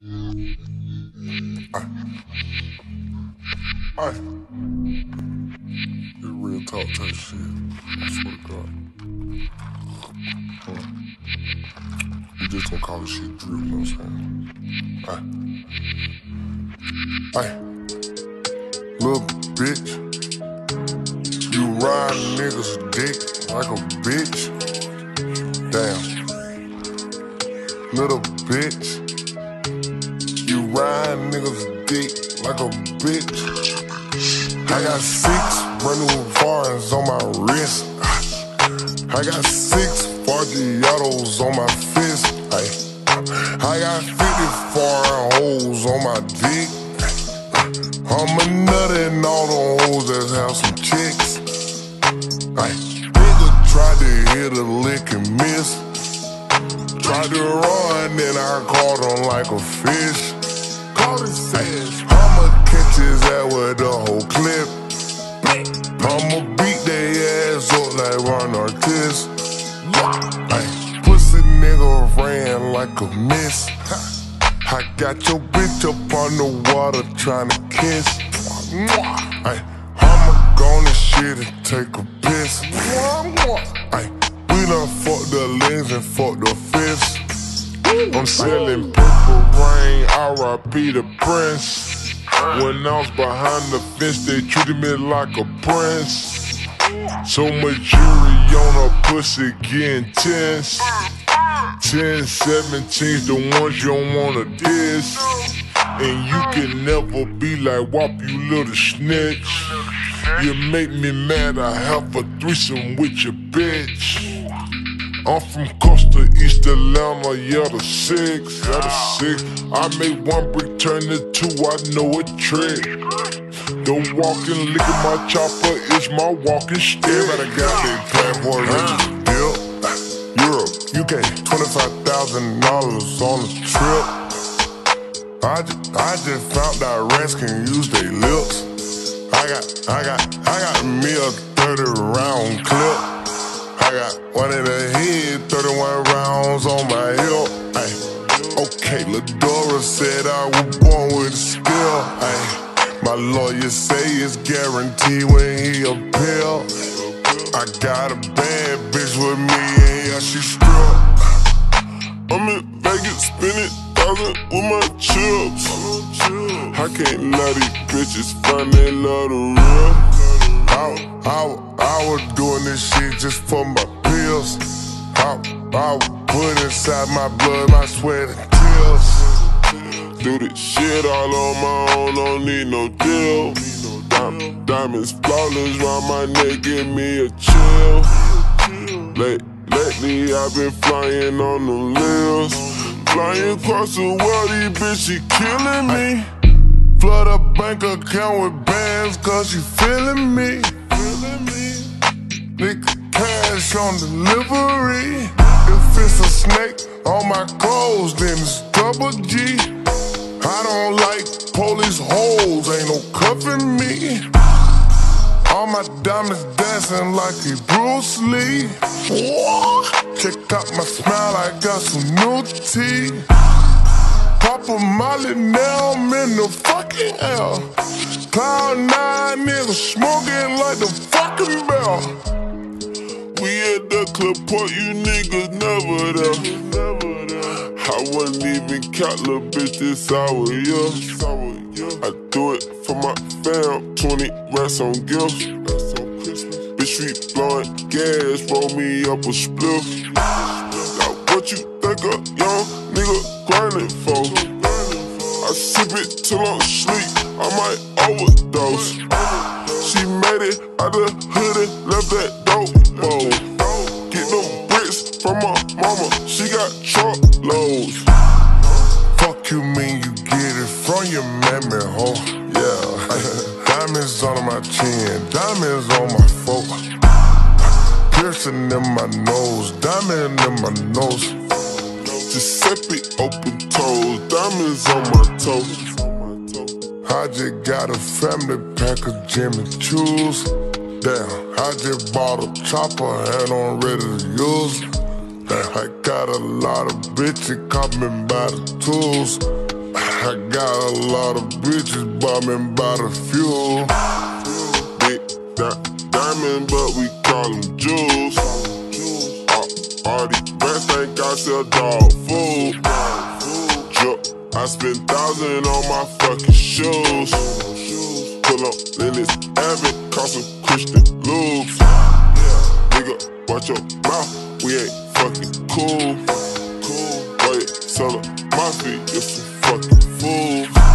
Hey. This real talk type shit. I swear to God. Huh. We just gonna call this shit drip, you know what I'm saying? Hey. Hey. Little bitch. You ride niggas dick like a bitch. Damn. Little bitch. Ride niggas dick like a bitch. I got six brand new foreigns on my wrist. I got six Forgiatos on my fist. I got 50 foreign hoes on my dick. I'm a nut and all the hoes that have some chicks. Ay. Nigga tried to hit a lick and miss. Tried to run, then I caught him like a fish. His says, I'ma catch his ass with the whole clip. I'ma beat they ass up like Ron Artest. Pussy nigga ran like a miss. I got your bitch up on the water trying to kiss. I'ma go on this shit and take a piss. Ay, we done fucked the legs and fucked the fists. I'm selling purple rain, RIP the prince. When I was behind the fence, they treated me like a prince. So much jury on a pussy getting tense. 10, 17's the ones you don't wanna diss. And you can never be like WAP, you little snitch. You make me mad, I have a threesome with your bitch. I'm from Costa East Atlanta, yeah, the six, yeah, the six. I make one brick turn to two, I know a trick. The walking lick of my chopper is my walking stick. Everybody got their passport ready deal. Europe, UK, $25,000 on a trip. I just, I just found out rats can use their lips. I got, I got, I got me a 30 round clip. I got one in the head, 31 rounds on my hip. Ay. Okay, Ladora said I was born with a skill. Ay. My lawyer say it's guaranteed when he appeal. I got a bad bitch with me and yeah, she strip. I'm in Vegas spending thousand with my chips. I can't let these bitches find they love the real. I, I, I was doing this shit just for my pills. I, I would put inside my blood my sweat and tears. Do this shit all on my own, don't need no deal. Diam- diamonds flawless round my neck, give me a chill. Late, lately I've been flying on the limbs. Flying across the world, these bitches killing me. Flood a bank account with bands, cause you feeling me. Nigga, cash on delivery. If it's a snake on my clothes, then it's double G. I don't like police holes, ain't no cuffing me. All my diamonds dancing like he Bruce Lee. Check out my smile, I got some new teeth. Pop a molly, now I'm in the fucking air. Cloud nine niggas smoking like the fucking bell. We at the club point, you niggas never there. I wasn't even count, little bitch, this hour, yeah. I do it for my fam, 20 racks on gifts. Bitch, we blowing gas, roll me up a spliff. Now, what you think a young nigga grinding for? I sip it till I'm sleep, I might overdose. She made it out the hood and left that bowl. Get them bricks from my mama, she got truckloads. Fuck you mean you get it from your mammy, ho? Yeah. diamonds on my chin, diamonds on my folk. Piercing in my nose, diamond in my nose. Giuseppe open toes, diamonds on my toes. I just got a family pack of Jimmy Choo's. Damn, I just bought a chopper and I'm ready to use. Damn, I got a lot of bitches coming by the tools. I got a lot of bitches bombing by the fuel. Big di- diamond, but we call them jewels. All, all these brands think I sell dog food. I spend thousand on my fucking shoes. Pull up Lillis Abbott, cost Christian loops. Nigga, watch your mouth, we ain't fucking cool. Cool, wait, sell up my feet, you some fucking fool.